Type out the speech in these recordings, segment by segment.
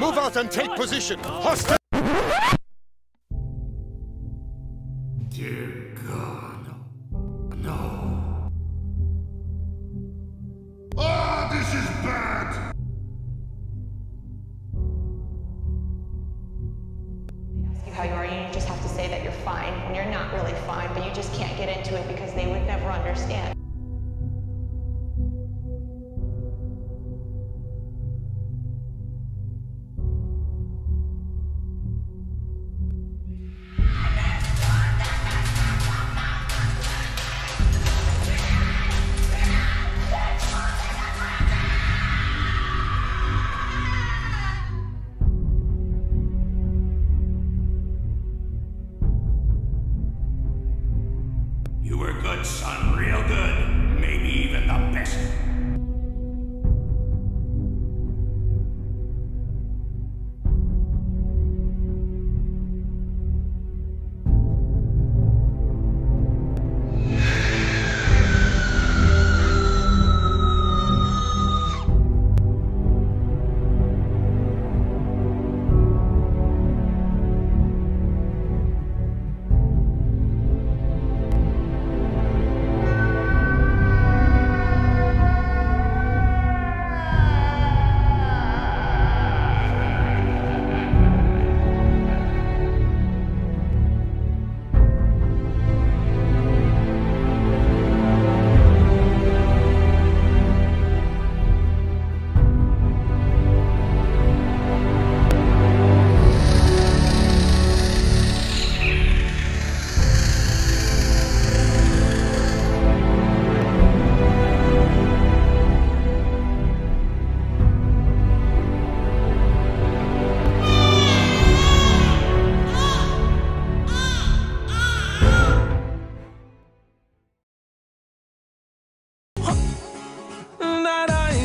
Move out and take position. Hostile. Dear God. No. Ah, this is bad! They ask you how you are, you just have to say that you're fine when you're not really fine, but you just can't get into it because they would never understand. Good, son. Real good. Maybe even the best.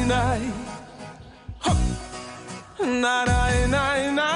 Night, night, night, night.